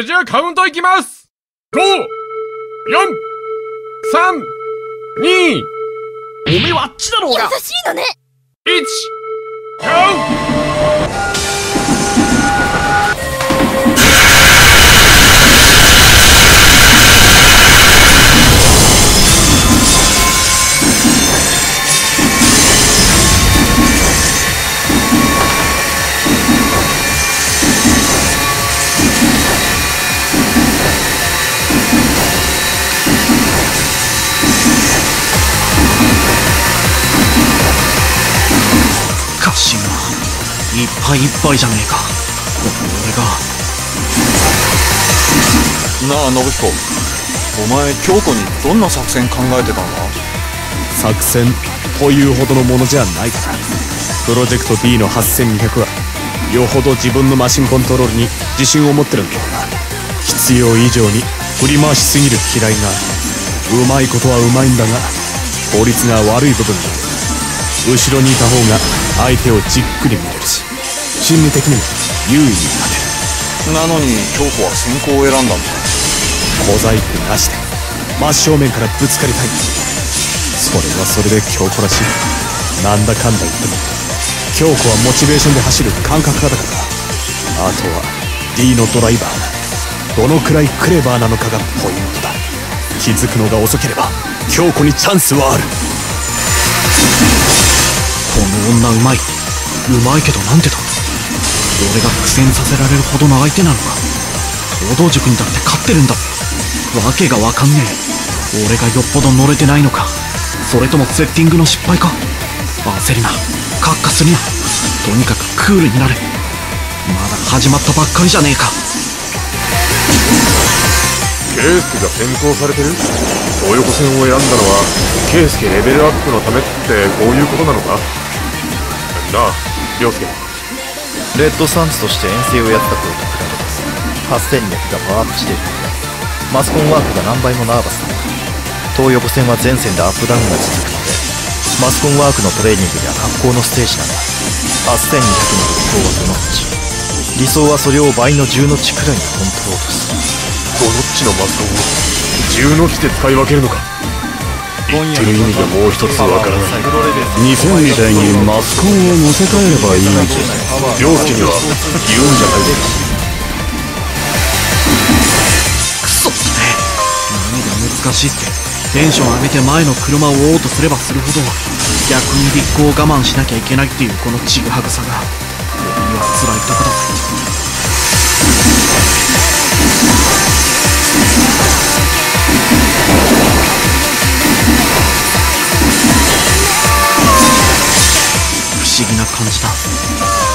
れじゃあカウントいきます !5、4、3、2、おめえはあっちだろうが。優しいのね。1、はいっぱいじゃねえか。俺が。なあ信彦。お前京子にどんな作戦考えてたんだ？作戦というほどのものじゃない。からプロジェクト D の8200はよほど自分のマシンコントロールに自信を持ってるんだ。ろうな必要以上に振り回しすぎる嫌いがうまいことはうまいんだが効率が悪い部分が後ろにいた方が相手をじっくり見れるし心理的にも。優位に立て。るなのに京子は先行を選んだんだ。小細工なしで真正面からぶつかりたい。それはそれで京子らしい。なんだかんだ言っても京子はモチベーションで走る感覚派だからあとは D のドライバー。がどのくらいクレバーなのかがポイントだ。気づくのが遅ければ京子にチャンスはある。この女うまい。うまいけどなんてだ俺が苦戦させられるほどの相手なのか。東道塾にだって勝ってるんだ。わけがわかんねえ。俺がよっぽど乗れてないのか。それともセッティングの失敗か。焦るな。カッカするな。とにかくクールになれ。まだ始まったばっかりじゃねえか。ケイスケが先行されてる？東横線を選んだのはケイスケレベルアップのためってこういうことなのか？なあ凌介。レッドサンズとして遠征をやった頃と比べて8200がパワーアップしているのでマスコンワークが何倍もナーバスだ東横線は全線でアップダウンが続くのでマスコンワークのトレーニングや格好のステージなんだ8200の理想はその1理想はそれを倍の10の値くらいにコントロールする。このっちのマスコンを？10の比で使い分けるのか。言ってる意味がもう一つわからない。2000みたいにマスコンを乗せ替えればい。いんじ凌介には言うんじゃない。ですクソって。何が難しいってテンション上げて前の車を追おうとすればするほど逆に立候を我慢しなきゃいけないっていうこのちぐはぐさが。俺には辛いとこだ。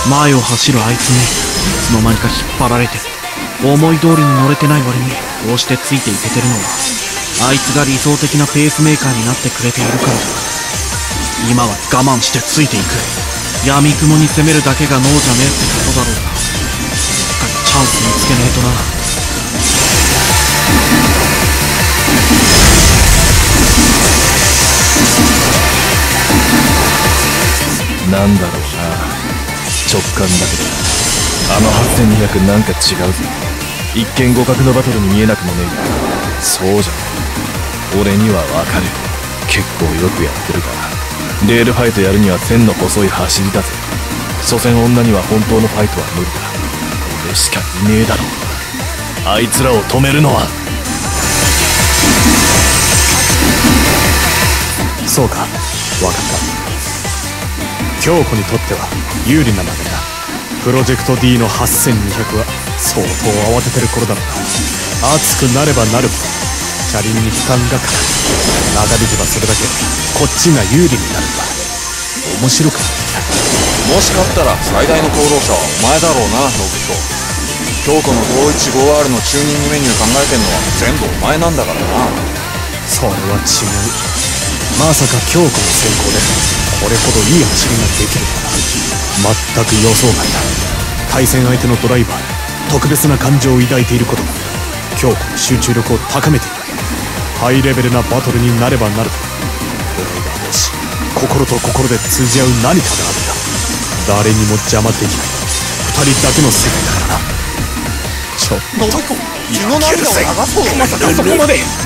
前を走るあいつにいつの間にか引っ張られて。思い通りに乗れてない割にこうしてついていけてるのはあいつが理想的なペースメーカーになってくれているからだ。今は我慢してついていく。闇雲に攻めるだけが脳じゃねえってことだろう。がしっかりチャンス見つけねえとな。なんだろう。直感だけどあの8200なんか違うぜ一見互角のバトルに見えなくもねえがそうじゃ。ない俺にはわかる。結構よくやってるから。レールファイトやるには線の細い走りだぜ所詮女には本当のファイトは無理だ。俺しかいねえだろ。あいつらを止めるのは。そうか。分かった京子にとっては有利な流れだプロジェクト D の8200は相当慌ててる頃だろうな。熱くなればなるほど車輪に負担がかかる。長引けばそれだけこっちが有利になるんだ。面白くなってきた。もし勝ったら最大の功労者はお前だろうな信彦。京子の 515R のチューニングメニュー考えてんのは全部お前なんだからな。それは違う。まさか京子の先行でこれほどいい。走りができるとは全く予想外だ対戦相手のドライバーに特別な感情を抱い。ていることが京子の集中力を高めているハイレベルなバトルになればなるほど俺がもし心と心で通じ合う何かがあるんだ誰にも邪魔できない。二人だけの世界だからな。ちょっと血の涙を流そうまさかそこまで。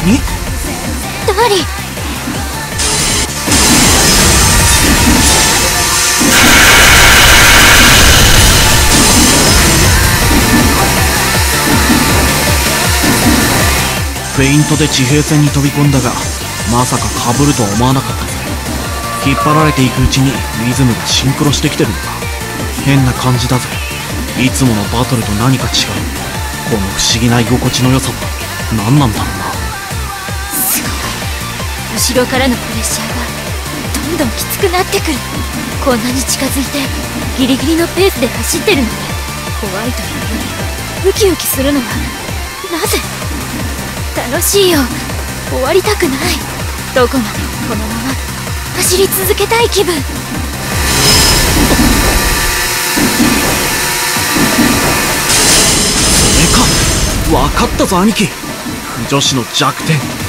ダーリンフェイントで地平線に飛び込んだがまさか被るとは思わなかったぜ。引っ張られていくうちにリズムがシンクロしてきてるのか。変な感じだぜ。いつものバトルと何か違う。この不思議な居心地の良さは何なんだろうな後ろからのプレッシャーがどんどんきつくなってくる。こんなに近づいてギリギリのペースで走ってるのに怖いというよりウキウキするのはなぜ楽しいよ。終わりたくない。どこまで。このまま走り続けたい気分。それか分かったぞ兄貴。不女子の弱点。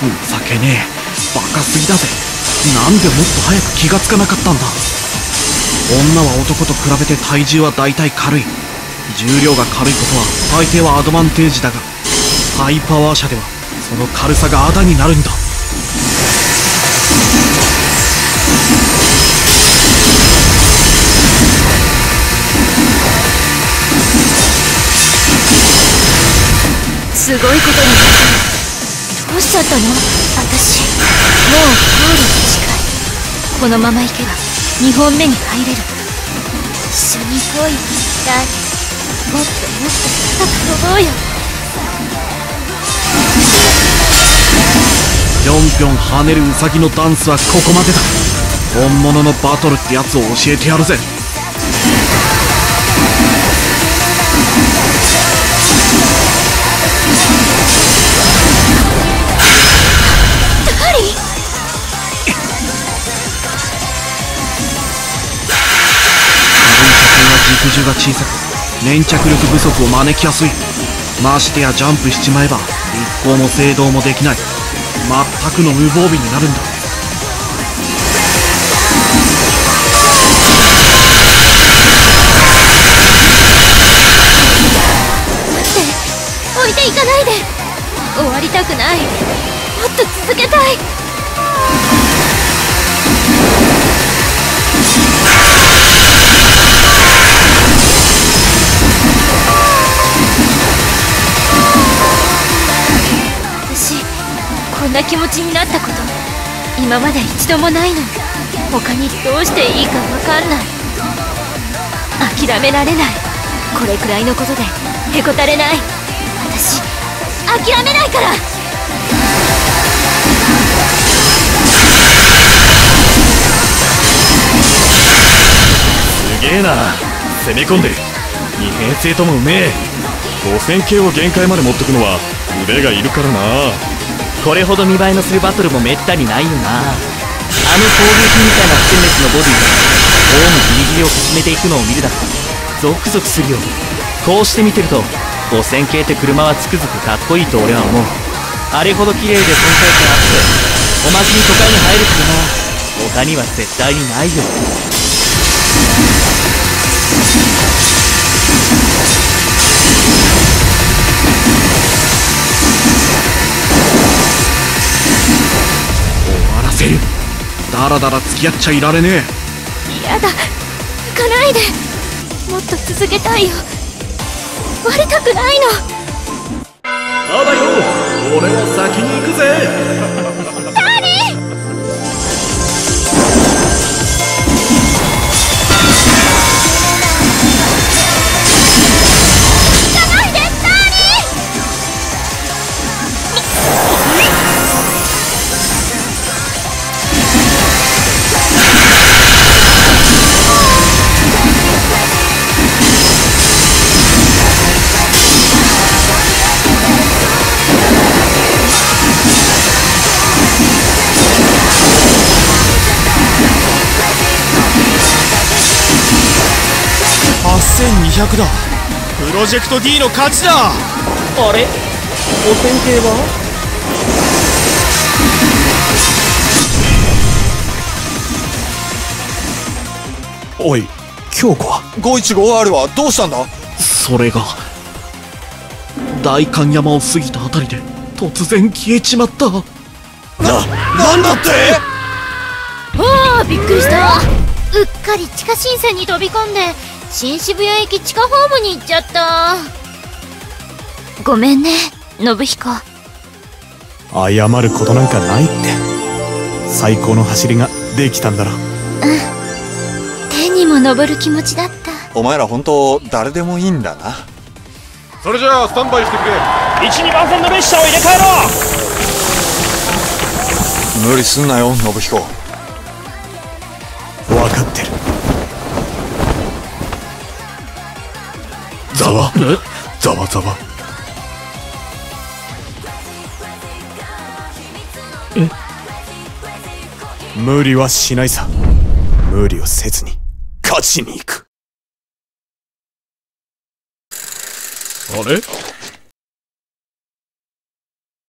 情けねえ。バカすぎだぜ。なんでもっと早く気がつかなかったんだ。女は男と比べて体重は大体軽い。重量が軽いことは大抵はアドバンテージだがハイパワー車ではその軽さがあだになるんだ。すごいことに。なったどうしちゃったの？私もうゴールに近い。このまま行けば2本目に入れる。一緒に来い。ダーリンもっともっと高く飛ぼうよ。ぴょんぴょん跳ねるウサギのダンスはここまでだ。本物のバトルってやつを教えてやるぜ。軸重が小さく粘着力不足を招きやすい。ましてやジャンプしちまえば立行も制動もできない。全くの無防備になるんだ。置いていかないで。終わりたくない。もっと続けたい。んな気持ちになったこと今まで一度もないの他にどうしていいかわかんない。諦められない。これくらいのことでへこたれない。私諦めないから。すげえな。攻め込んでる。二編成ともうめえ。5000系を限界まで持ってくのは腕がいるからな。これほど見栄えのするバトルもめったにないよな。あの攻撃みたいなステンレスのボディがホームギリギリを進めていくのを見るだ。けゾクゾクするよこうして見てると5000系って車はつくづくかっこいいと俺は思う。あれほど綺麗で存在感あっておまけに都会に入る車他には絶対にないよ。ダラダラ付き合っちゃいられねえ。嫌だ。行かないでもっと続けたいよ。終わりたくないの。ただよ。俺は先に行くぜ8200だ。プロジェクト D の勝ちだ。あれ？汚染系は？おい京子は？515R はどうしたんだ？それが代官山を過ぎたあたりで突然消えちまった。なんだって？ああびっくりした。うっかり地下新線に飛び込んで新渋谷駅地下ホームに行っちゃった。ごめんね信彦。謝ることなんかないって。最高の走りができたんだろ。天にも昇る気持ちだった。お前ら本当誰でもいいんだな。それじゃあスタンバイしてくれ。12番線の列車を入れ替えろ。無理すんなよ信彦。分かってるざわざわざわ無理はしないさ。無理をせずに勝ちに行く。あれ？